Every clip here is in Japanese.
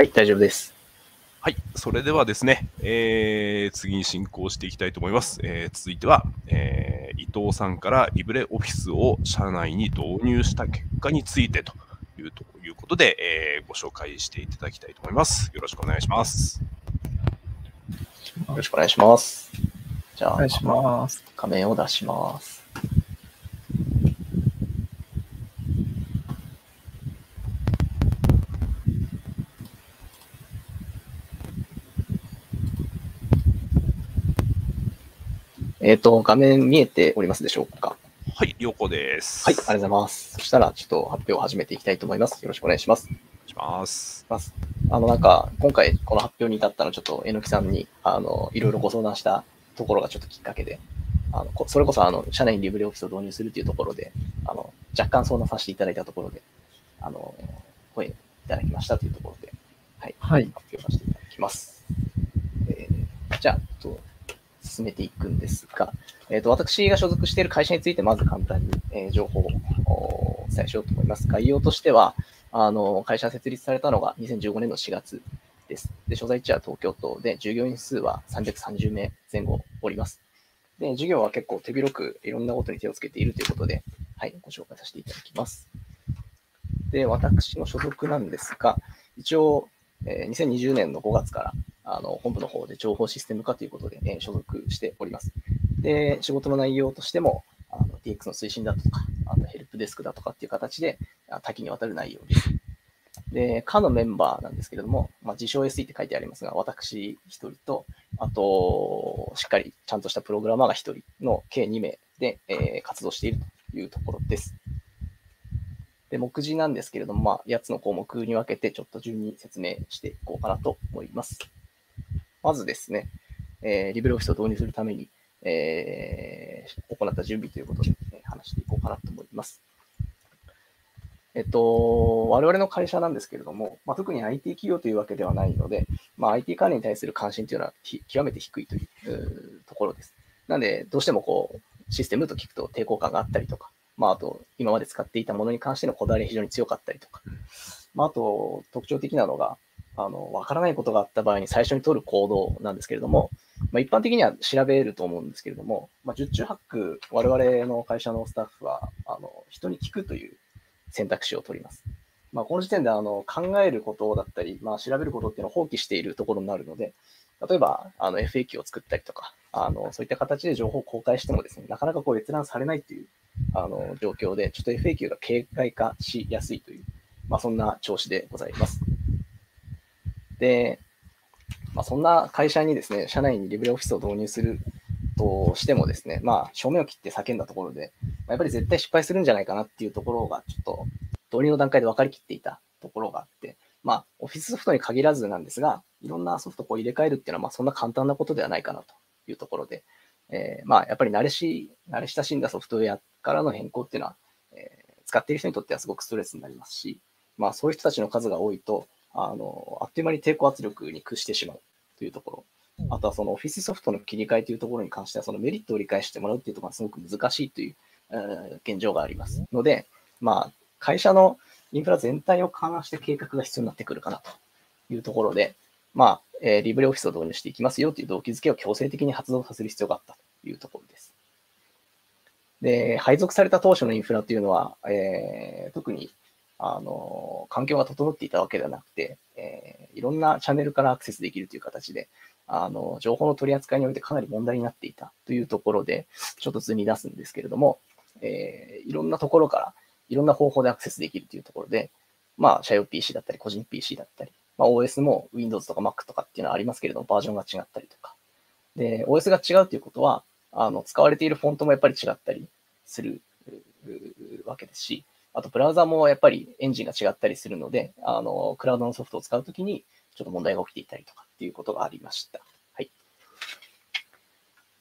はい、大丈夫です。はい、それではですね、えー次に進行していきたいと思います。えー続いては、えー伊藤さんからリブレオフィスを社内に導入した結果についてというということで、えーご紹介していただきたいと思います。よろしくお願いします。よろしくお願いします。じゃあ、お願いします。画面を出します。えっ、と、画面見えておりますでしょうか？はい、良子です。はい、ありがとうございます。そしたら、ちょっと発表を始めていきたいと思います。よろしくお願いします。お願いします。あの、なんか、今回この発表に至ったのは、ちょっと、えのきさんに、あの、いろいろご相談したところがちょっときっかけで、あの、こそれこそ、あの、社内にリブレオフィスを導入するというところで、あの、若干相談させていただいたところで、あの、声いただきましたというところで、はい、はい。発表させていただきます。えーじゃあ、えっと進めていくんですが、えっと私が所属している会社について、まず簡単に、えー情報をお伝えしようと思います。概要としては、あの会社設立されたのが2015年の4月です。で所在地は東京都で、従業員数は330名前後おります。で、事業は結構手広くいろんなことに手をつけているということで、はい、ご紹介させていただきます。で、私の所属なんですが、一応、えー2020年の5月からあの本部の方で情報システム化ということで、え所属しております。で、仕事の内容としても、あの DX の推進だとか、あのヘルプデスクだとかっていう形で多岐にわたる内容です。で、課のメンバーなんですけれども、まあ、自称 SE って書いてありますが、私一人と、あと、しっかりちゃんとしたプログラマーが一人の計2名で、えー活動しているというところです。で、目次なんですけれども、まあ、8つの項目に分けて、ちょっと順に説明していこうかなと思います。まずですね、えーリブレオフィスを導入するために、えー行った準備ということで、え話していこうかなと思います。えっと、我々の会社なんですけれども、まあ、特に IT 企業というわけではないので、まあ、IT 関連に対する関心というのは極めて低いというところです。なので、どうしてもこう、システムと聞くと抵抗感があったりとか、まあ、あと、今まで使っていたものに関してのこだわりが非常に強かったりとか、まあ、あと、特徴的なのが、あの、わからないことがあった場合に最初に取る行動なんですけれども、まあ、一般的には調べると思うんですけれども、まあ、十中八九、我々の会社のスタッフは、あの、人に聞くという選択肢を取ります。まあ、この時点であの考えることだったり、まあ、調べることっていうのを放棄しているところになるので、例えばあの FAQ を作ったりとか、あのそういった形で情報を公開してもですね、なかなかこう閲覧されないというあの状況で、ちょっと FAQ が警戒化しやすいという、まあ、そんな調子でございます。で、まあ、そんな会社にですね、社内にリブレオフィスを導入するとしてもですね、まあ、正面を切って叫んだところで、まやっぱり絶対失敗するんじゃないかなっていうところが、ちょっと導入の段階で分かりきっていたところがあって、まあ、オフィスソフトに限らずなんですが、いろんなソフトを入れ替えるっていうのは、まあ、そんな簡単なことではないかなというところで、えーまあ、やっぱり慣れし、慣れ親しんだソフトウェアからの変更っていうのは、えー使っている人にとってはすごくストレスになりますし、まあ、そういう人たちの数が多いと、あの、あっという間に抵抗圧力に屈してしまうというところ。あとはそのオフィスソフトの切り替えというところに関しては、そのメリットを理解してもらうっていうところがすごく難しいという、現状があります。ので、まあ、会社のインフラ全体を勘案して計画が必要になってくるかなというところで、まあ、えーリブレオフィスを導入していきますよという動機づけを強制的に発動させる必要があったというところです。で、配属された当初のインフラというのは、えー特にあの環境が整っていたわけではなくて、えーいろんなチャンネルからアクセスできるという形で、あの情報の取り扱いにおいてかなり問題になっていたというところで、ちょっと図に出すんですけれども、えーいろんなところからいろんな方法でアクセスできるというところで、まあ、社用 PC だったり、個人 PC だったり、まあ、OS も Windows とか Mac とかっていうのはありますけれども、バージョンが違ったりとか。で、OS が違うということは、あの、使われているフォントもやっぱり違ったりするわけですし、あと、ブラウザもやっぱりエンジンが違ったりするので、あの、クラウドのソフトを使うときに、ちょっと問題が起きていたりとかっていうことがありました。はい。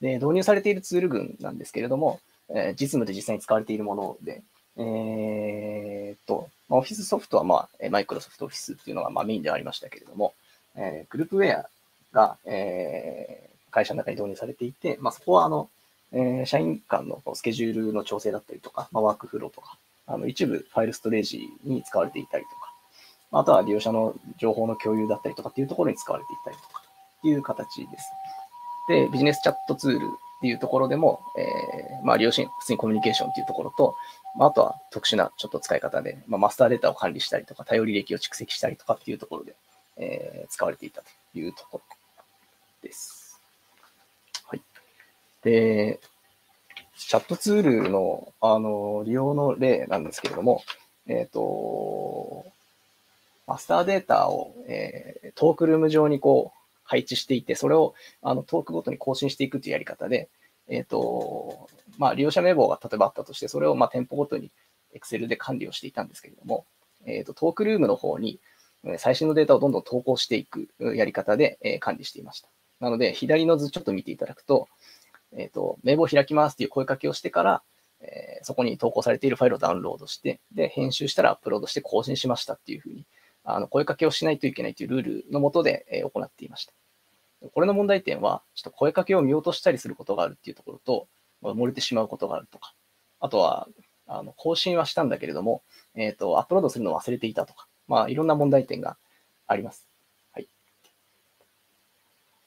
で、導入されているツール群なんですけれども、えー実務で実際に使われているもので、えーっと、まあオフィスソフトは、まあ、マイクロソフトオフィスっていうのがまあメインではありましたけれども、えーグループウェアが、えー会社の中に導入されていて、まあ、そこはあの、えー社員間のスケジュールの調整だったりとか、まあ、ワークフローとか、あの一部ファイルストレージに使われていたりとか、あとは利用者の情報の共有だったりとかっていうところに使われていたりとかっていう形です。で、ビジネスチャットツールっていうところでも、えー、まあ、利用者普通にコミュニケーションっていうところと、まあ、あとは特殊なちょっと使い方で、まあ、マスターデータを管理したりとか、頼り歴を蓄積したりとかっていうところで、えー、使われていたというところです。はい。で、チャットツールの、あの、利用の例なんですけれども、えっ、ー、と、マスターデータを、えー、トークルーム上にこう配置していて、それをあのトークごとに更新していくというやり方で、えっ、ー、と、まあ、利用者名簿が例えばあったとして、それをまあ店舗ごとに Excel で管理をしていたんですけれども、えっ、ー、と、トークルームの方に最新のデータをどんどん投稿していくやり方で、え管理していました。なので、左の図ちょっと見ていただくと、えっ、と、名簿を開きますっていう声かけをしてから、えそこに投稿されているファイルをダウンロードして、で、編集したらアップロードして更新しましたっていうふうに、あの声かけをしないといけないというルールのもとで、え行っていました。これの問題点は、ちょっと声かけを見落としたりすることがあるっていうところと、ま漏れてしまうことがあるとか、あとは、あの更新はしたんだけれども、えっ、ー、と、アップロードするのを忘れていたとか、まあ、いろんな問題点があります。はい。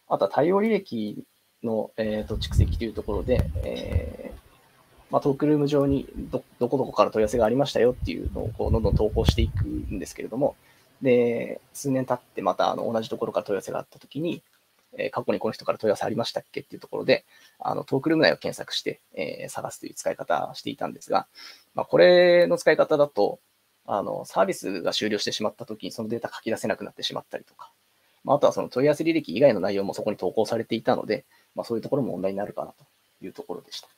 あとは対応履歴の、えーと、蓄積というところで、えーまあ、トークルーム上にどどこどこから問い合わせがありましたよっていうのをこうどんどん投稿していくんですけれども、で、数年経ってまたあの同じところから問い合わせがあったときに、えー、過去にこの人から問い合わせありましたっけっていうところで、あのトークルーム内を検索して、えー、探すという使い方をしていたんですが、まあ、これの使い方だと、あのサービスが終了してしまったときにそのデータ書き出せなくなってしまったりとか、まあ、あとはその問い合わせ履歴以外の内容もそこに投稿されていたので、まあ、そういうところも問題になるかなというところでした。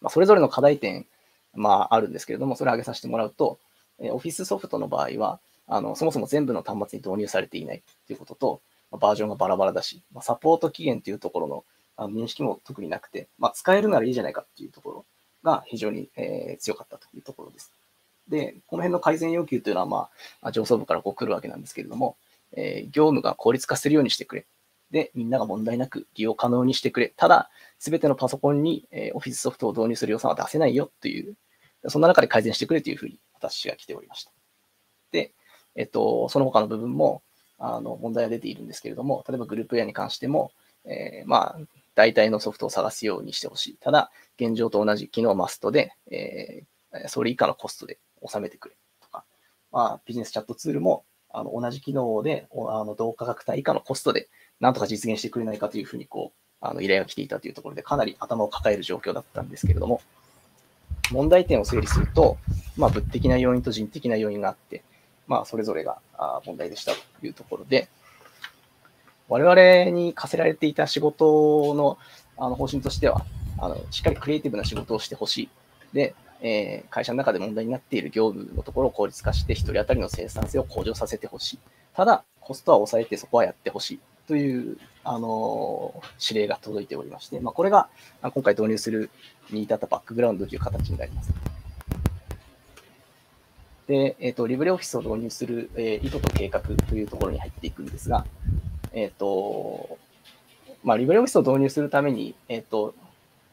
まあ、それぞれの課題点、まあ、あるんですけれども、それを挙げさせてもらうと、えー、Office ソフトの場合は、あのそもそも全部の端末に導入されていないということと、バージョンがバラバラだし、まあ、サポート期限というところのあの認識も特になくて、まあ、使えるならいいじゃないかっていうところが非常に、えー、強かったというところです。で、この辺の改善要求というのは、まあ、上層部からこう来るわけなんですけれども、えー、業務が効率化するようにしてくれ。で、みんなが問題なく利用可能にしてくれ。ただ、すべてのパソコンに、えー、Office ソフトを導入する予算は出せないよという、そんな中で改善してくれというふうに私が来ておりました。で、えっと、その他の部分も、あの、問題が出ているんですけれども、例えばグループウェアに関しても、えー、まあ、大体のソフトを探すようにしてほしい。ただ、現状と同じ機能マストで、えー、それ以下のコストで収めてくれとか、まあ、ビジネスチャットツールも、あの、同じ機能で、あの、同価格帯以下のコストで、なんとか実現してくれないかというふうに、こう、あの、依頼が来ていたというところで、かなり頭を抱える状況だったんですけれども、問題点を整理すると、まあ、物的な要因と人的な要因があって、まあ、それぞれが問題でしたというところで、我々に課せられていた仕事のあの方針としては、あのしっかりクリエイティブな仕事をしてほしい。で、えー、会社の中で問題になっている業務のところを効率化して、1人当たりの生産性を向上させてほしい。ただ、コストは抑えてそこはやってほしいという、あの指令が届いておりまして、まあ、これが今回導入するに至ったバックグラウンドという形になります。で、えっ、ー、と、リブレオフィスを導入する、えー、意図と計画というところに入っていくんですが、えっ、ー、と、まあ、リブレオフィスを導入するために、えっ、と、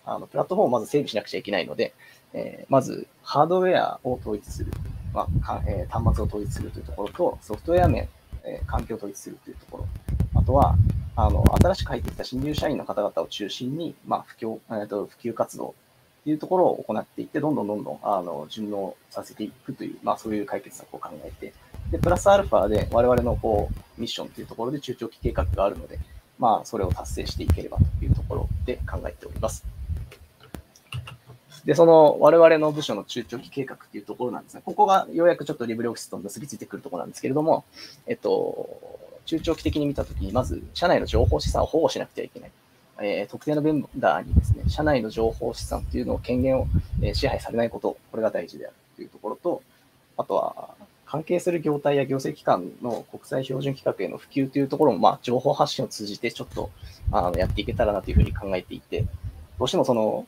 あの、プラットフォームをまず整備しなくちゃいけないので、えまず、ハードウェアを統一する、まあえ端末を統一するというところと、ソフトウェア面、え環境を統一するというところ、あとは、あの、新しく入ってきた新入社員の方々を中心に、まあ、普及、えーと、普及活動というところを行っていって、どんどんどんどん、あの、順応させていくという、まあ、そういう解決策を考えて、で、プラスアルファで我々のこう、ミッションというところで中長期計画があるので、まあ、それを達成していければというところで考えております。で、その我々の部署の中長期計画っていうところなんですが、ここがようやくちょっとリブレオフィスと結びついてくるところなんですけれども、えっと、中長期的に見たときに、まず、社内の情報資産を保護しなくてはいけない。えー、特定のベンダーにですね、社内の情報資産というのを権限を、え、支配されないこと、これが大事であるというところと、あとは、関係する業態や行政機関の国際標準規格への普及というところも、まあ、情報発信を通じてちょっとあのやっていけたらなというふうに考えていて、どうしてもその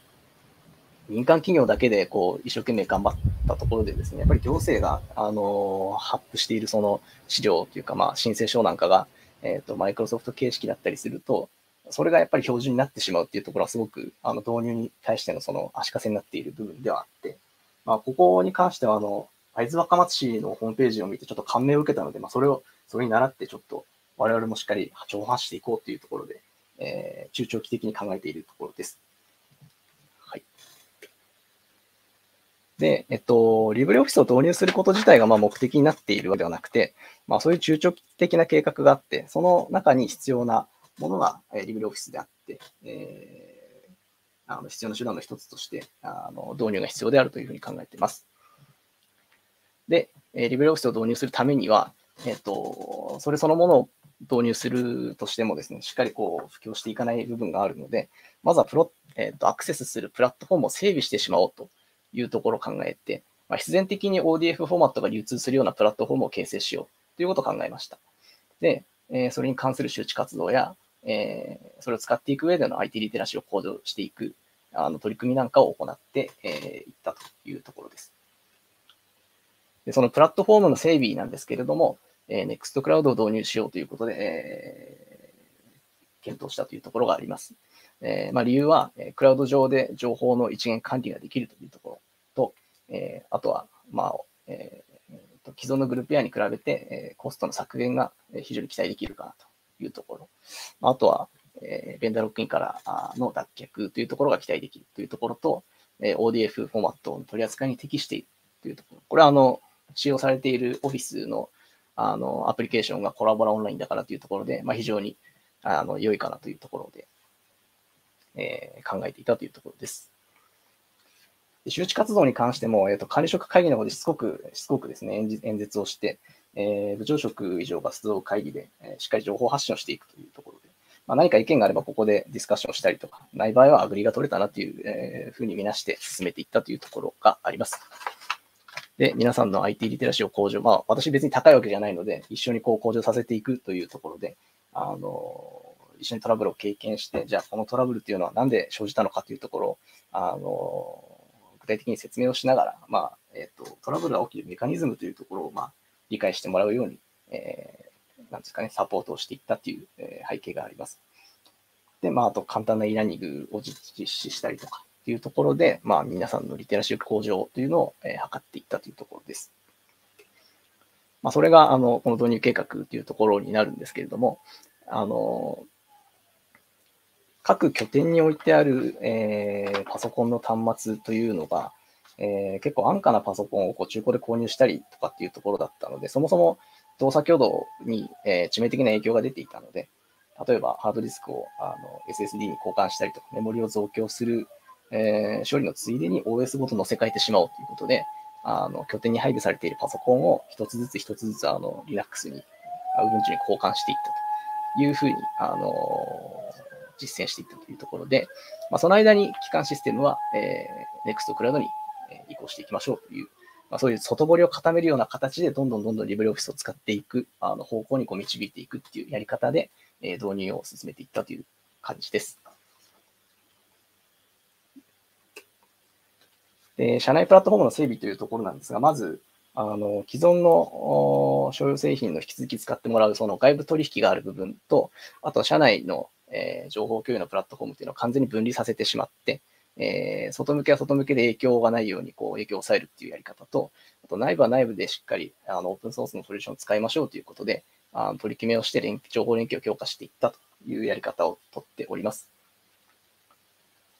民間企業だけでこう一生懸命頑張ったところでですね、やっぱり行政が、あの発布しているその資料というか、まあ、申請書なんかが、えっ、ー、と、マイクロソフト形式だったりすると、それがやっぱり標準になってしまうっていうところはすごく、あの、導入に対してのその足かせになっている部分ではあって、まあ、ここに関しては、あの、会津若松市のホームページを見てちょっと感銘を受けたので、まあ、それを、それに習ってちょっと我々もしっかり情報発していこうというところで、えー、中長期的に考えているところです。はい。で、えっと、リブレオフィスを導入すること自体がま目的になっているわけではなくて、まあ、そういう中長期的な計画があって、その中に必要なものがリブレオフィスであって、えー、あの必要な手段の一つとしてあの導入が必要であるというふうに考えています。で、リブレオフィスを導入するためには、えっと、それそのものを導入するとしてもですね、しっかりこう、布教していかない部分があるので、まずはプロ、えっと、アクセスするプラットフォームを整備してしまおうというところを考えて、まあ、必然的に ODF フォーマットが流通するようなプラットフォームを形成しようということを考えました。で、えー、それに関する周知活動や、えー、それを使っていく上での IT リテラシーを向上していくあの取り組みなんかを行って、えー、いったというところです。でそのプラットフォームの整備なんですけれども、えー、Nextcloud を導入しようということで、えー、検討したというところがあります。えーまあ、理由は、えー、クラウド上で情報の一元管理ができるというところ、え、あとは、まあえー、既存のグループエアに比べて、え、コストの削減が非常に期待できるかなというところ。あとは、え、ベンダーロックインからの脱却というところが期待できるというところと、えー、ODF フォーマットの取り扱いに適しているというところ。これはあの使用されているオフィスのあのアプリケーションがコラボラオンラインだからというところで、まあ、非常にあの良いかなというところで、えー、考えていたというところです。周知活動に関しても、えーと、管理職会議の方でしつこく、しつこくですね、演説をして、えー、部長職以上が出動会議で、えー、しっかり情報発信をしていくというところで、まあ、何か意見があればここでディスカッションしたりとか、ない場合はアグリが取れたなという、えー、ふうに見なして進めていったというところがあります。で、皆さんの IT リテラシーを向上、まあ私別に高いわけじゃないので、一緒にこう向上させていくというところで、あの、一緒にトラブルを経験して、じゃあこのトラブルっていうのは何で生じたのかというところを、あの、具体的に説明をしながら、まあ、え、ー、と、トラブルが起きるメカニズムというところを、まあ、理解してもらうように、えー、なんですかね、サポートをしていったっていう、えー、背景があります。で、まあ、あと簡単な e ラーニングを実施したりとか、っていうところで、まあ、皆さんのリテラシー向上というのを、えー、図っていったというところです。まあ、それが、あの、この導入計画というところになるんですけれども、あの、各拠点に置いてある、えー、パソコンの端末というのが、えー、結構安価なパソコンをこう中古で購入したりとかっていうところだったので、そもそも動作挙動に、えー、致命的な影響が出ていたので、例えばハードディスクをあの SSD に交換したりとか、メモリを増強するえー、処理のついでに OS ごと載せ替えてしまおうということで、あの、拠点に配備されているパソコンを一つずつ一つずつ、あの、Linux に、Ubuntu に交換していったというふうに、あの、実践していったというところで、まあ、その間に基幹システムは、えー、Nextcloud に移行していきましょうという、まあ、そういう外堀を固めるような形で、どんどんどんどん LibreOffice を使っていく、あの方向にこう導いていくっていうやり方で、えー、導入を進めていったという感じです。で、社内プラットフォームの整備というところなんですが、まず、あの、既存の商用製品の引き続き使ってもらうその外部取引がある部分と、あと社内の、えー、情報共有のプラットフォームというのを完全に分離させてしまって、えー、外向けは外向けで影響がないようにこう影響を抑えるっていうやり方と、あと内部は内部でしっかりあのオープンソースのソリューションを使いましょうということで、あの取り決めをして連情報連携を強化していったというやり方をとっております。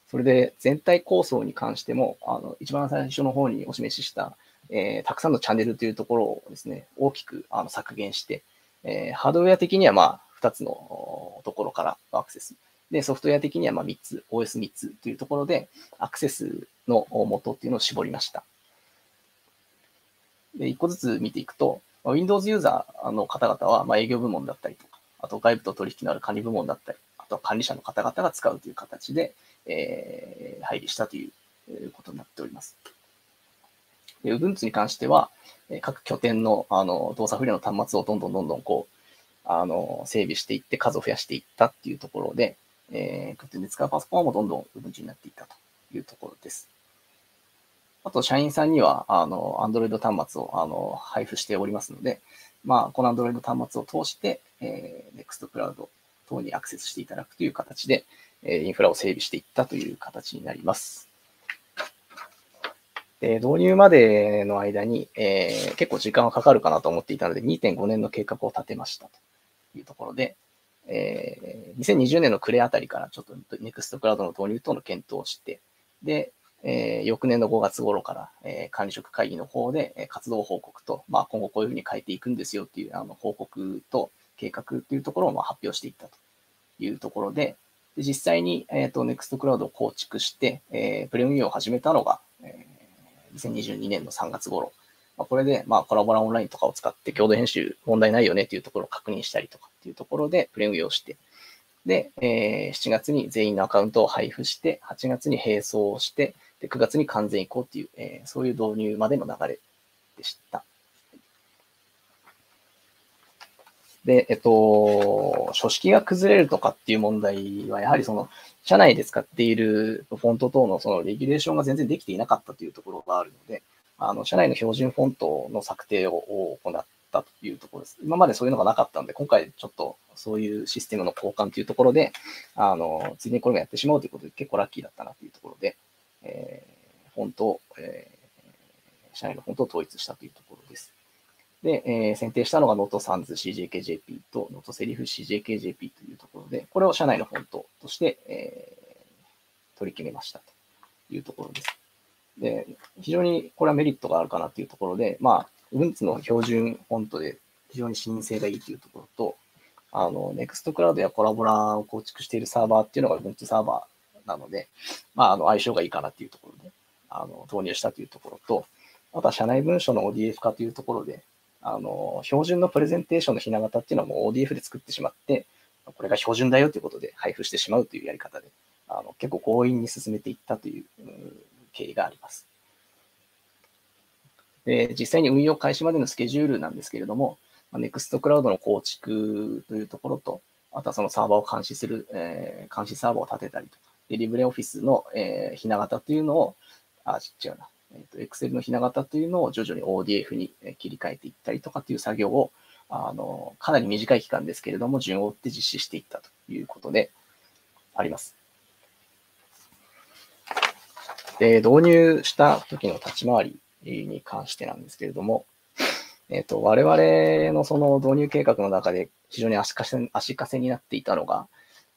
それで全体構想に関しても、あの一番最初の方にお示しした、えー、たくさんのチャンネルというところをですね、大きくあの削減して、えー、ハードウェア的にはまあ2つのところからアクセス。で、ソフトウェア的にはまあ3つ、OS3 つというところで、アクセスの元っていうのを絞りました。で、1個ずつ見ていくと、ま Windows ユーザーの方々はま営業部門だったりとか、あと外部と取引のある管理部門だったり、あとは管理者の方々が使うという形で、えー、配備したということになっております。で、Ubuntu に関しては、各拠点のあの動作不良の端末をどんどんどんどんこう、あの、整備していって数を増やしていったっていうところで、えー、拠点で使うパソコンもどんどん Ubuntu になっていったというところです。あと、社員さんには、あの、Android 端末を、あの、配布しておりますので、まあ、この Android 端末を通して、えー、Nextcloud 等にアクセスしていただくという形で、えインフラを整備していったという形になります。で、導入までの間に、えー結構時間がかかるかなと思っていたので、2.5年の計画を立てましたというところで、えー2020年の暮れあたりからちょっと NEXT クラウドの導入等の検討をして、で、えー翌年の5月頃から、えー管理職会議の方で、え活動報告と、まあ、今後こういうふうに変えていくんですよっていうあの報告と計画っていうところをまあ発表していったというところで、で実際に、えー、と NEXT クラウドを構築して、えープレ運用を始めたのが、えー2022年の3月頃。まあ、これで、まあ、コラボラオンラインとかを使って共同編集問題ないよねっていうところを確認したりとかっていうところでプレ運用して、で、えー7月に全員のアカウントを配布して、8月に並走をして、で9月に完全移行っていう、えーそういう導入までの流れでした。で、えっと、書式が崩れるとかっていう問題は、やはりその、社内で使っているフォント等のそのレギュレーションが全然できていなかったというところがあるので、あの、社内の標準フォントの策定を行ったというところです。今までそういうのがなかったので、今回ちょっとそういうシステムの交換というところで、あの、ついにこれもやってしまうということで結構ラッキーだったなというところで、えー、フォントを、えー社内のフォントを統一したというところです。で、えー選定したのが Note Sans CJKJP と Note Serif CJKJP というところで、これを社内のフォントとして、えー取り決めましたというところです。で、非常にこれはメリットがあるかなというところで、まあ、Ubuntu の標準フォントで非常に視認性がいいというところと、あの、Nextcloud やコラボラーを構築しているサーバーっていうのが Ubuntu サーバーなので、まあ、あの、相性がいいかなというところで、あの、導入したというところと、あとは社内文書の ODF 化というところで、あの、標準のプレゼンテーションのひな形っていうのはもう ODF で作ってしまって、これが標準だよということで配布してしまうというやり方で、あの結構強引に進めていったという経緯があります。で、実際に運用開始までのスケジュールなんですけれども、ま Nextcloud の構築というところと、あとはそのサーバーを監視する、えー監視サーバーを立てたりとか、で、リブレオフィスの、えーひな形というのを、あ、違うな、えっ、と、Excel のひな形というのを徐々に ODF に切り替えていったりとかっていう作業を、あの、かなり短い期間ですけれども、順を追って実施していったということであります。で、導入した時の立ち回りに関してなんですけれども、えっ、と、我々のその導入計画の中で非常に足かせ足かせになっていたのが、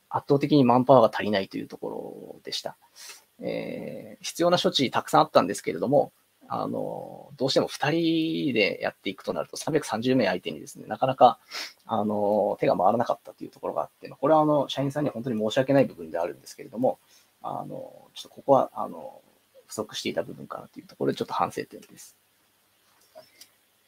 圧倒的にマンパワーが足りないというところでした。えー必要な処置たくさんあったんですけれども、あの、どうしても2人でやっていくとなると330名相手にですね、なかなか、あの、手が回らなかったというところがあって、これはあの、社員さんに本当に申し訳ない部分であるんですけれども、あの、ちょっとここは、あの、不足していた部分かなというところでちょっと反省点です。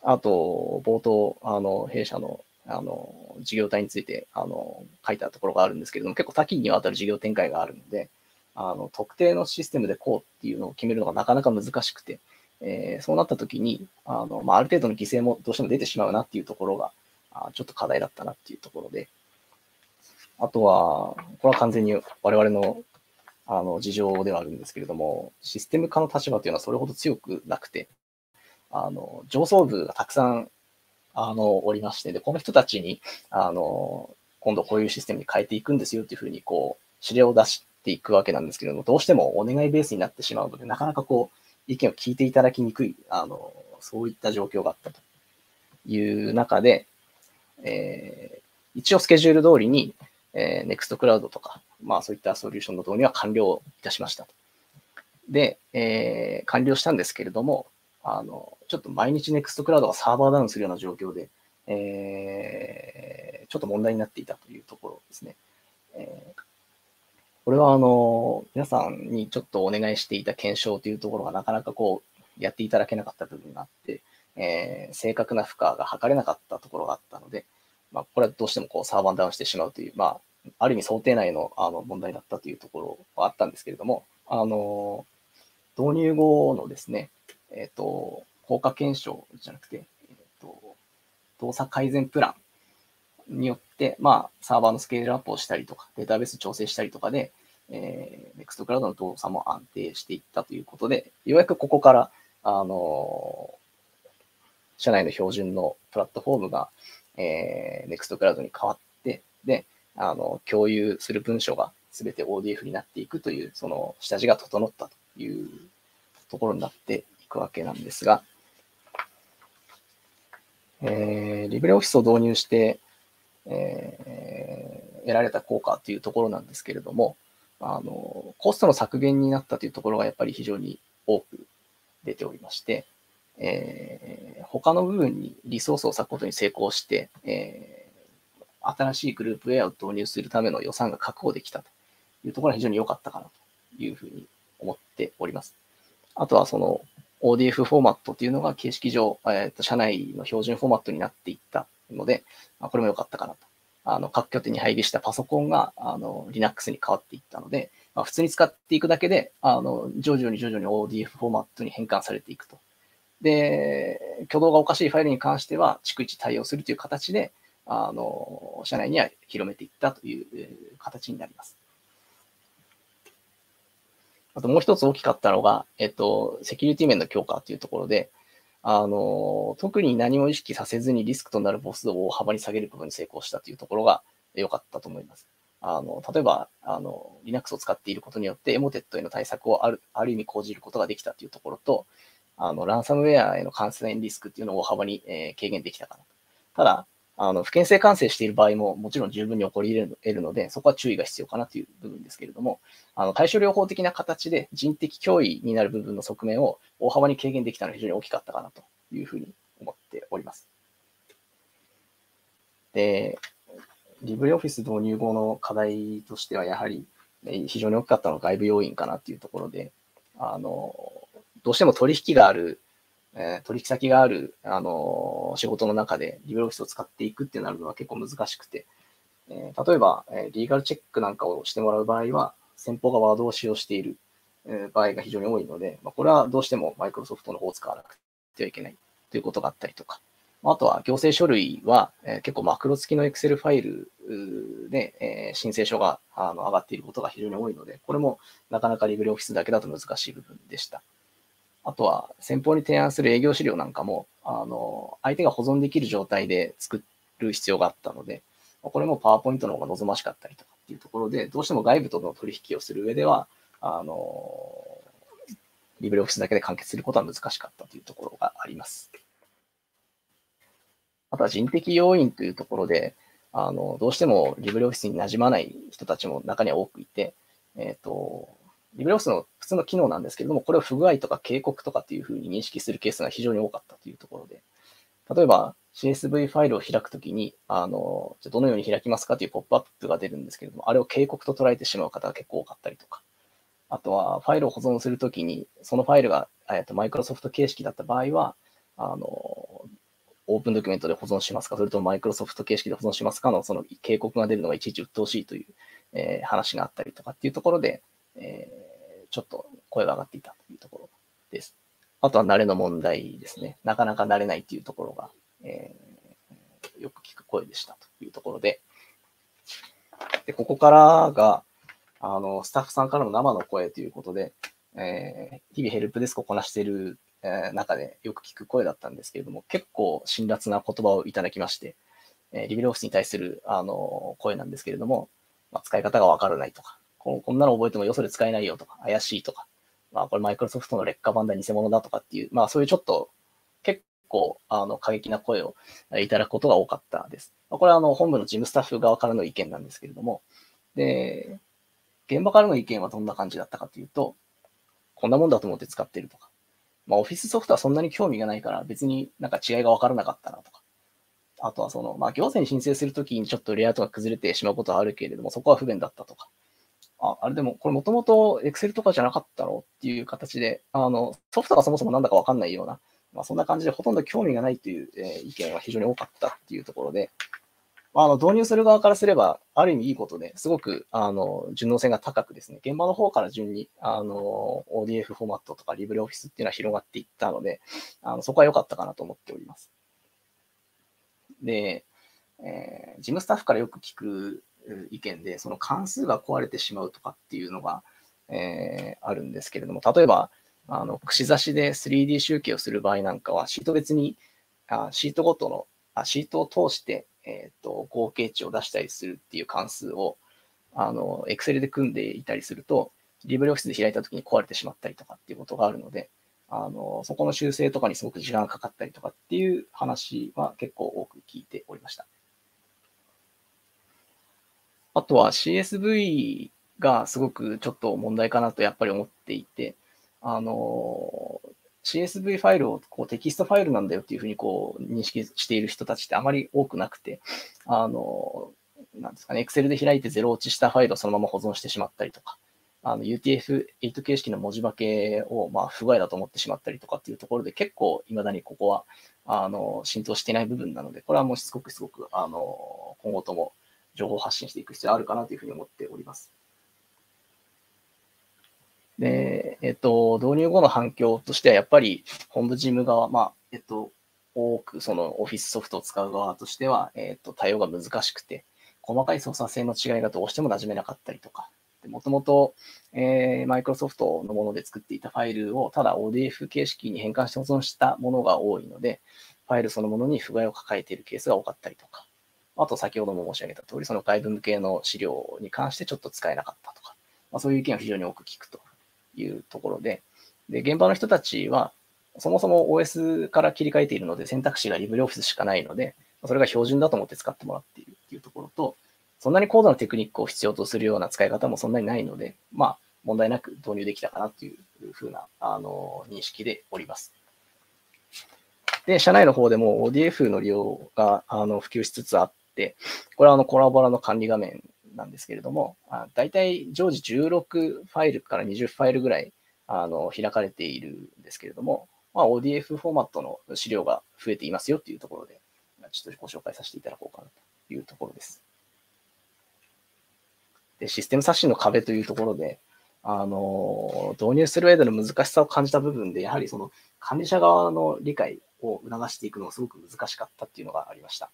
あと、冒頭、あの、弊社の、あの、事業体について、あの、書いたところがあるんですけれども、結構多岐にわたる事業展開があるので、あの、特定のシステムでこうっていうのを決めるのがなかなか難しくて、えーそうなった時に、あの、まあ、ある程度の犠牲もどうしても出てしまうなっていうところが、あちょっと課題だったなっていうところで、あとは、これは完全に我々の、あの、事情ではあるんですけれども、システム化の立場というのはそれほど強くなくて、あの、上層部がたくさん、あの、おりまして、で、この人たちに、あの、今度こういうシステムに変えていくんですよっていうふうに、こう、指令を出していくわけなんですけれども、どうしてもお願いベースになってしまうので、なかなかこう、意見を聞いていただきにくい、あの、そういった状況があったという中で、えー一応スケジュール通りに、えー、Nextcloud とか、まあそういったソリューションの導入は完了いたしました。で、えー完了したんですけれども、あの、ちょっと毎日 Nextcloud がサーバーダウンするような状況で、えーちょっと問題になっていたというところですね。えーこれはあの、皆さんにちょっとお願いしていた検証というところがなかなかこう、やっていただけなかった部分があって、えー正確な負荷が測れなかったところがあったので、まあ、これはどうしてもこうサーバーダウンしてしまうという、まあ、ある意味想定内のあの問題だったというところはあったんですけれども、あの、導入後のですね、えっ、と、効果検証じゃなくて、えっ、と、動作改善プランによって、まあ、サーバーのスケールアップをしたりとか、データベース調整したりとかで、えー、Nextcloud の動作も安定していったということで、ようやくここから、あの社内の標準のプラットフォームが、えー、Nextcloud に変わって、で、あの、共有する文書が全て ODF になっていくという、その下地が整ったというところになっていくわけなんですが、えー、リブレオフィスを導入して、えー、得られた効果というところなんですけれども、あの、コストの削減になったというところがやっぱり非常に多く出ておりまして、えー、他の部分にリソースを割くことに成功して、えー、新しいグループウェアを導入するための予算が確保できたというところは非常に良かったかなというふうに思っております。あとはその ODF フォーマットというのが形式上、えー、と社内の標準フォーマットになっていったので、あ、これも良かったかなと。あの各拠点に配備したパソコンがあの Linux に変わっていったので、まあ、普通に使っていくだけで、あの徐々に徐々に ODF フォーマットに変換されていくと。で、挙動がおかしいファイルに関しては、逐一対応するという形で、あの、社内には広めていったという形になります。あともう一つ大きかったのが、えっと、セキュリティ面の強化というところで、あの、特に何も意識させずにリスクとなるボスを大幅に下げることに成功したというところが良かったと思います。あの、例えば、あの、Linux を使っていることによって、エモテットへの対策をある、ある意味講じることができたというところと、あの、ランサムウェアへの感染リスクっていうのを大幅に、えー、軽減できたかなと。ただ、あの、不健性感染している場合ももちろん十分に起こり得るので、そこは注意が必要かなという部分ですけれども、あの、対処療法的な形で人的脅威になる部分の側面を大幅に軽減できたのは非常に大きかったかなというふうに思っております。で、リブレオフィス導入後の課題としては、やはり非常に大きかったのは外部要因かなというところで、あの、どうしても取引がある、えー、取引先がある、あの仕事の中でリベロフィスを使っていくってなるのは結構難しくて、えー、例えば、え、リーガルチェックなんかをしてもらう場合は、先方がワードを使用している、え、場合が非常に多いので、まあ、これはどうしてもマイクロソフトの方を使わなくてはいけないということがあったりとか、あとは行政書類は、え、結構マクロ付きの Excel ファイルで、え、申請書があの上がっていることが非常に多いので、これもなかなかリブレオフィスだけだと難しい部分でした。あとは先方に提案する営業資料なんかも、あの、相手が保存できる状態で作る必要があったので、これもパワーポイントの方が望ましかったりとかっていうところで、どうしても外部との取引をする上では、あの、リブレオフィスだけで完結することは難しかったというところがあります。あとは人的要因というところで、あの、どうしてもリブレオフィスに馴染まない人たちも中には多くいて、えっ、ー、と、リブレオフィスの普通の機能なんですけれども、これを不具合とか警告とかっていうふうに認識するケースが非常に多かったというところで、例えば CSV ファイルを開くときに、あの、じゃどのように開きますかというポップアップが出るんですけれども、あれを警告と捉えてしまう方が結構多かったりとか、あとはファイルを保存するときに、そのファイルが、えっと、マイクロソフト形式だった場合は、あの、オープンドキュメントで保存しますか、それともマイクロソフト形式で保存しますかの、その警告が出るのがいちいち鬱陶しいという、えー、話があったりとかっていうところで、えー、ちょっと声が上がっていたというところです。あとは慣れの問題ですね。なかなか慣れないというところが、えー、よく聞く声でしたというところで、でここからが、あの、スタッフさんからの生の声ということで、えー、日々ヘルプデスクをこなしている、えー、中でよく聞く声だったんですけれども、結構辛辣な言葉をいただきまして、えー、リベルオフィスに対する、あの、声なんですけれども、まあ、使い方がわからないとか、ここんなの覚えてもよそで使えないよとか、怪しいとか、まあ、これマイクロソフトの劣化版だ、偽物だとかっていう、まあ、そういうちょっと結構、あの、過激な声をいただくことが多かったです。これは、あの、本部の事務スタッフ側からの意見なんですけれども、で、現場からの意見はどんな感じだったかというと、こんなもんだと思って使ってるとか、まあ、オフィスソフトはそんなに興味がないから別になんか違いがわからなかったなとか、あとはその、まあ、行政に申請するときにちょっとレイアウトが崩れてしまうことはあるけれども、そこは不便だったとか、あ、あれでも、これもともと Excel とかじゃなかったのっていう形で、あの、ソフトがそもそもなんだかわかんないような、まあ、そんな感じでほとんど興味がないという、えー、意見は非常に多かったっていうところで、まあ、あの導入する側からすれば、ある意味いいことですごくあの順応性が高くですね、現場の方から順にあの ODF フォーマットとか LibreOffice っていうのは広がっていったので、あのそこは良かったかなと思っております。で、えー、事務スタッフからよく聞く意見で、その関数が壊れてしまうとかっていうのが、えー、あるんですけれども、例えば、あの、串刺しで 3D 集計をする場合なんかは、シート別に、あシートごとの、あシートを通して、えっ、ー、と、合計値を出したりするっていう関数を、あの、Excel で組んでいたりすると、リブレオフィスで開いた時に壊れてしまったりとかっていうことがあるので、あの、そこの修正とかにすごく時間がかかったりとかっていう話は結構多く聞いておりました。あとは CSV がすごくちょっと問題かなとやっぱり思っていて、あの、CSV ファイルをこうテキストファイルなんだよっていうふうにこう認識している人たちってあまり多くなくて、あの、なんですかね、Excel で開いてゼロ落ちしたファイルをそのまま保存してしまったりとか、UTF-8 形式の文字化けをまあ不具合だと思ってしまったりとかっていうところで結構未だにここはあの浸透していない部分なので、これはもうすごくすごくあの今後とも情報発信していく必要あるかなというふうに思っております。で、えっと、導入後の反響としては、やっぱり本部事務側、まあ、えっと、多くそのオフィスソフトを使う側としては、えっと、対応が難しくて、細かい操作性の違いがどうしても馴染めなかったりとか、もともと、えー、マイクロソフトのもので作っていたファイルをただ ODF 形式に変換して保存したものが多いので、ファイルそのものに不具合を抱えているケースが多かったりとか、あと先ほども申し上げた通り、その外部向けの資料に関してちょっと使えなかったとか、まあ、そういう意見を非常に多く聞くというところで、で、現場の人たちは、そもそも OS から切り替えているので選択肢がリブレオフィスしかないので、それが標準だと思って使ってもらっているっていうところと、そんなに高度なテクニックを必要とするような使い方もそんなにないので、まあ、問題なく導入できたかなというふうな、あの、認識でおります。で、社内の方でも ODF の利用があの普及しつつあっ、これはあのコラボラの管理画面なんですけれども、だいたい常時16ファイルから20ファイルぐらいあの開かれているんですけれども、まあ、ODF フォーマットの資料が増えていますよっていうところで、ちょっとご紹介させていただこうかなというところです。でシステム刷新の壁というところで、あの導入する上での難しさを感じた部分で、やはりその管理者側の理解を促していくのがすごく難しかったっていうのがありました。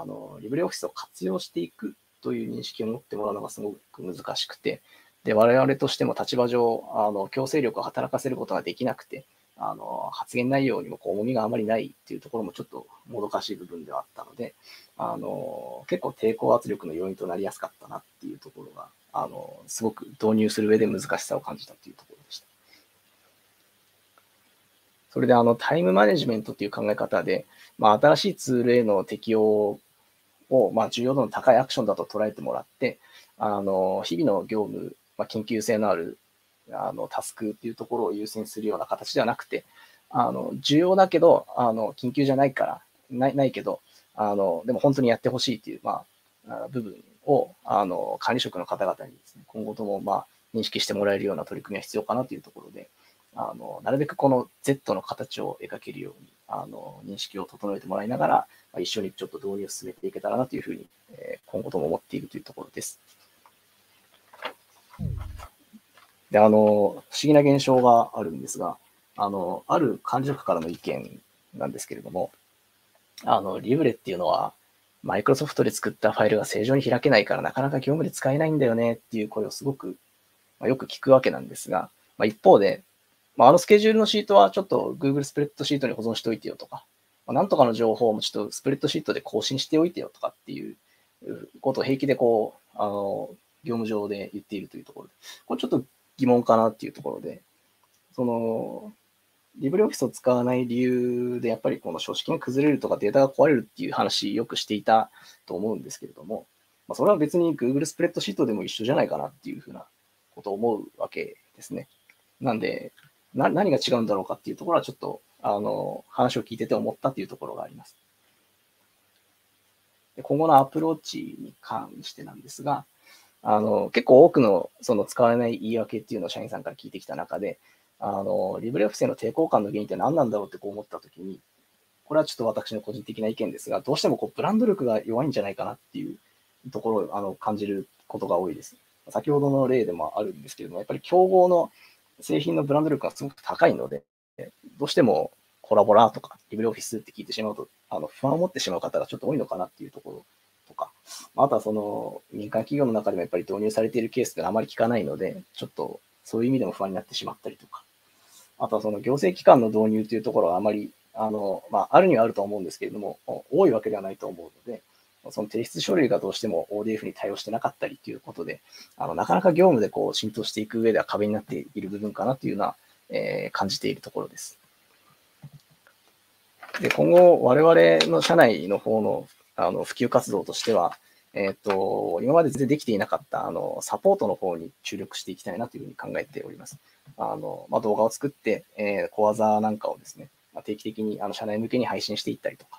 あのリブレオフィスを活用していくという認識を持ってもらうのがすごく難しくて、で、我々としても立場上、あの、強制力を働かせることができなくて、あの、発言内容にもこう重みがあまりないっていうところもちょっともどかしい部分ではあったので、あの、結構抵抗圧力の要因となりやすかったなっていうところが、あの、すごく導入する上で難しさを感じたというところでした。それで、あの、タイムマネジメントっていう考え方で、まあ、新しいツールへの適用を、まあ、重要度の高いアクションだと捉えてもらって、あの、日々の業務、まあ、緊急性のあるあのタスクっていうところを優先するような形ではなくて、あの重要だけど、あの緊急じゃないから、ないないけど、あのでも本当にやってほしいっていう、まあ、部分をあの管理職の方々にです、ね、今後とも、まあ、認識してもらえるような取り組みが必要かなというところで、あのなるべくこの Z の形を描けるようにあの認識を整えてもらいながら、まあ、一緒にちょっと導入を進めていけたらなというふうに、えー、今後とも思っているというところです。で、あの、不思議な現象があるんですが、あの、ある管理職からの意見なんですけれども、あの、リブレっていうのは、マイクロソフトで作ったファイルが正常に開けないからなかなか業務で使えないんだよねっていう声をすごく、まあ、よく聞くわけなんですが、まあ、一方で、まあ、あのスケジュールのシートはちょっと Google スプレッドシートに保存しておいてよとか、まあ、なんとかの情報もちょっとスプレッドシートで更新しておいてよとかっていうことを平気でこう、あの、業務上で言っているというところで、これちょっと疑問かなっていうところで、その、リブレオフィスを使わない理由で、やっぱりこの書式が崩れるとかデータが壊れるっていう話よくしていたと思うんですけれども、まあ、それは別に Google スプレッドシートでも一緒じゃないかなっていうふうなことを思うわけですね。なんで、な何が違うんだろうかっていうところはちょっと、あの、話を聞いてて思ったっていうところがあります。今後のアプローチに関してなんですが、あの、結構多くのその使われない言い訳っていうのを社員さんから聞いてきた中で、あの、リブレオフィスへの抵抗感の原因って何なんだろうってこう思ったときに、これはちょっと私の個人的な意見ですが、どうしてもこうブランド力が弱いんじゃないかなっていうところをあの感じることが多いです。先ほどの例でもあるんですけども、やっぱり競合の製品のブランド力がすごく高いので、どうしてもコラボラーとかリブレオフィスって聞いてしまうと、あの不安を持ってしまう方がちょっと多いのかなっていうところとか、あとはその民間企業の中でもやっぱり導入されているケースってあまり聞かないので、ちょっとそういう意味でも不安になってしまったりとか、あとはその行政機関の導入というところはあまり、あの、まあ、あるにはあると思うんですけれども、多いわけではないと思うので、その提出書類がどうしても ODF に対応してなかったりということで、あのなかなか業務でこう浸透していく上では壁になっている部分かなというようなえー感じているところです。で、今後、我々の社内の方のあの普及活動としては、えっ、と、今まで全然できていなかった、あの、サポートの方に注力していきたいなというふうに考えております。あの、まあ、動画を作って、えー、小技なんかをですね、まあ、定期的にあの社内向けに配信していったりとか、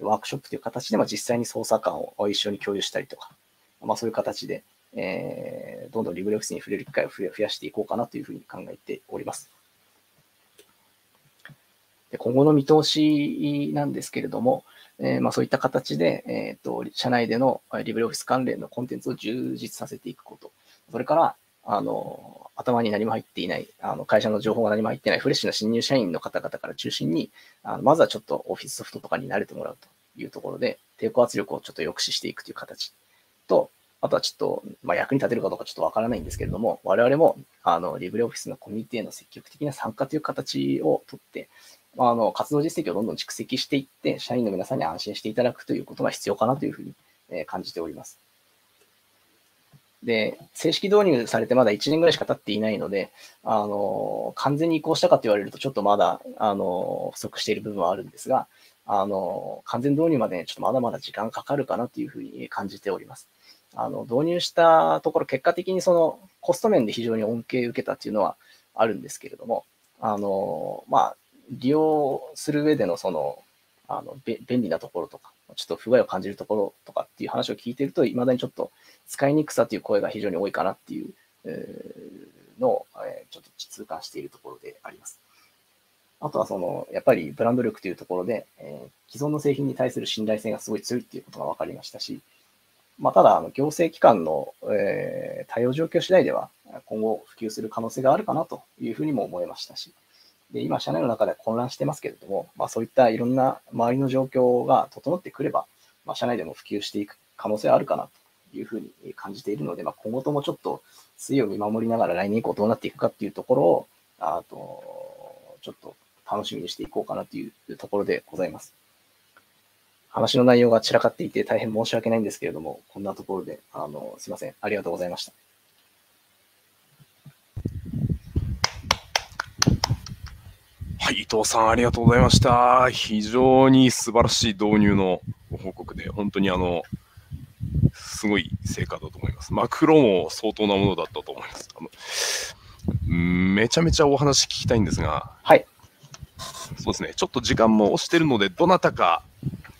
ワークショップという形で、まあ、実際に操作感を一緒に共有したりとか、まあ、そういう形で、えー、どんどんリブレオフィスに触れる機会を増やしていこうかなというふうに考えております。で今後の見通しなんですけれども、えーまあ、そういった形で、えー、と社内でのえーリブレオフィス関連のコンテンツを充実させていくこと、それからあの頭に何も入っていない、あの会社の情報が何も入っていないフレッシュな新入社員の方々から中心に、あのまずはちょっとオフィスソフトとかに慣れてもらうというところで、抵抗圧力をちょっと抑止していくという形と、あとはちょっと、まあ、役に立てるかどうかちょっとわからないんですけれども、我々もあのリブレオフィスのコミュニティへの積極的な参加という形をとって、まあの活動実績をどんどん蓄積していって、社員の皆さんに安心していただくということが必要かなというふうに感じております。で、正式導入されてまだ1年ぐらいしか経っていないので、あの、完全に移行したかと言われると、ちょっとまだ、あの、不足している部分はあるんですが、あの、完全導入までちょっとまだまだ時間かかるかなというふうに感じております。あの、導入したところ、結果的にそのコスト面で非常に恩恵を受けたっていうのはあるんですけれども、あの、まあ、利用する上でのその、あの、便利なところとか、ちょっと不具合を感じるところとかっていう話を聞いてると、いまだにちょっと使いにくさという声が非常に多いかなっていうのを、えちょっと痛感しているところであります。あとはその、やっぱりブランド力というところで、えー既存の製品に対する信頼性がすごい強いっていうことが分かりましたし、まあ、ただ、あの行政機関の、えー対応状況次第では、今後普及する可能性があるかなというふうにも思いましたし、で今、社内の中では混乱してますけれども、まあ、そういったいろんな周りの状況が整ってくれば、まあ、社内でも普及していく可能性はあるかなというふうに感じているので、まあ、今後ともちょっと推移を見守りながら来年以降どうなっていくかっていうところを、あと、ちょっと楽しみにしていこうかなというところでございます。話の内容が散らかっていて大変申し訳ないんですけれども、こんなところで、あの、すいません。ありがとうございました。はい、伊藤さん、ありがとうございました。非常に素晴らしい導入のご報告で、本当にあの、すごい成果だと思います。マクロも相当なものだったと思います。あのめちゃめちゃお話聞きたいんですが、はい。そうですね、ちょっと時間も押してるので、どなたか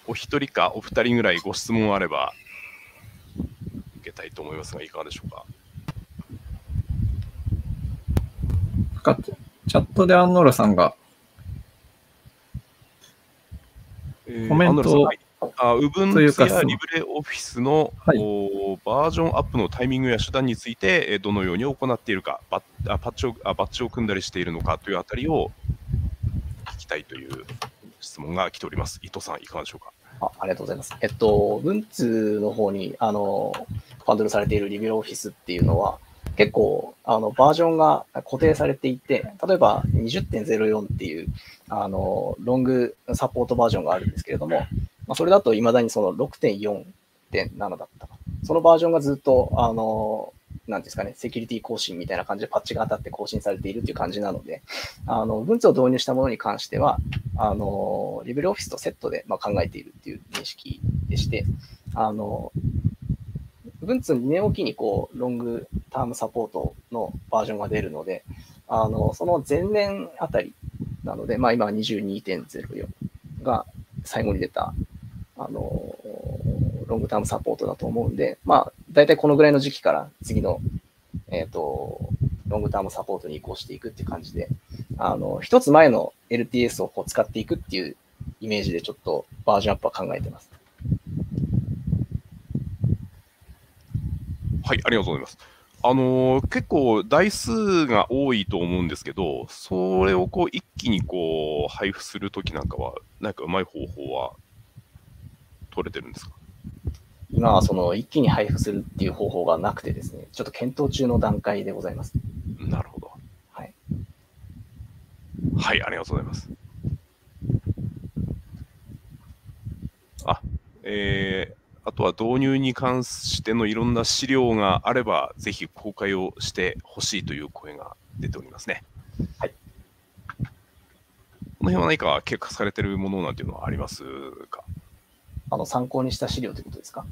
お一人かお二人ぐらいご質問あれば、受けたいと思いますが、いかがでしょうか？チャットでアンノールさんが、えーコメントはいあ Ubuntu というかやリブレオフィスの、はいおバージョンアップのタイミングや手段について、えーどのように行っているか、バッあパッチをあバッチを組んだりしているのかというあたりを聞きたいという質問が来ております。伊藤さん、いかがでしょうか？あありがとうございます。えっと、文通の方に、あの、ファンドルされているリビルオフィスっていうのは、結構、あの、バージョンが固定されていて、例えば20.04っていう、あの、ロングサポートバージョンがあるんですけれども、まあ、それだと未だにその6.4.7だったか。そのバージョンがずっと、あの、なんですかね、セキュリティ更新みたいな感じでパッチが当たって更新されているという感じなので、あの、文通を導入したものに関しては、あの、リベルオフィスとセットで、まあ、考えているっていう認識でして、あの、文通2年おきにこう、ロングタームサポートのバージョンが出るので、あの、その前年あたりなので、まあ今は22.04が最後に出た、あの、ロングタームサポートだと思うんで、まあ、大体このぐらいの時期から次の、えっ、と、ロングタームサポートに移行していくって感じで、あの、一つ前の LTS をこう使っていくっていうイメージでちょっとバージョンアップは考えてます。はい、ありがとうございます。あのー結構台数が多いと思うんですけど、それをこう一気にこう配布するときなんかは、なんかうまい方法は取れてるんですか？今はその一気に配布するっていう方法がなくてですね、ちょっと検討中の段階でございます。なるほど。はい。はい、ありがとうございます。あ、えー、あとは導入に関してのいろんな資料があれば、ぜひ公開をしてほしいという声が出ておりますね。はい。この辺は何か計画されてるものなんていうのはありますか？あの、参考にした資料ということですか？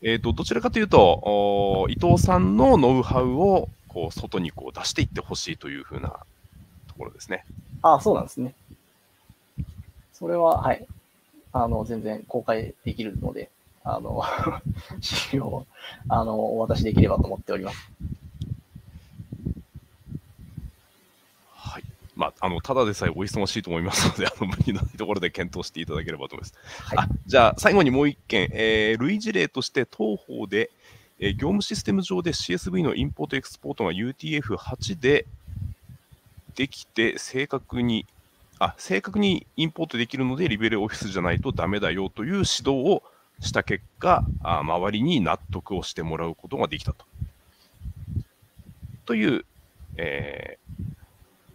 えー、とどちらかというと、お伊藤さんのノウハウをこう外にこう出していってほしいというふうなところですね。あそうなんですね。それは、はい。あの、全然公開できるので、あの、資料を、あの、お渡しできればと思っております。はいまあ、あのただでさえお忙しいと思いますので、あの無理のないところで検討していただければと思います。はいあじゃあ、最後にもう一件、えー類似例として、当方で、えー業務システム上で CSV のインポート、エクスポートが UTF-8 でできて、正確に、あ正確にインポートできるので、リベルオフィスじゃないとダメだよという指導をした結果、あ周りに納得をしてもらうことができたと。という、えー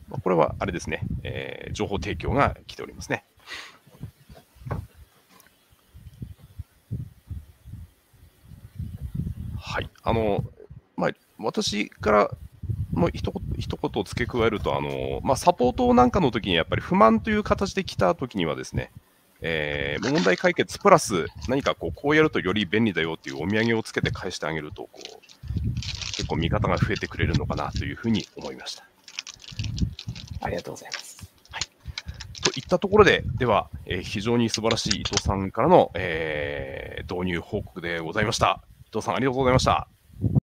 まあこれはあれですね、えー情報提供が来ておりますね。はい。あの、まあ、私からもう一言一言付け加えると、あのまあ、サポートなんかの時にやっぱり不満という形で来た時にはですね、えー問題解決プラス何かこうこうやるとより便利だよっていうお土産をつけて返してあげるとこう結構味方が増えてくれるのかなというふうに思いました。ありがとうございます。といったところで、では、えー非常に素晴らしい伊藤さんからの、えー導入報告でございました。伊藤さん、ありがとうございました。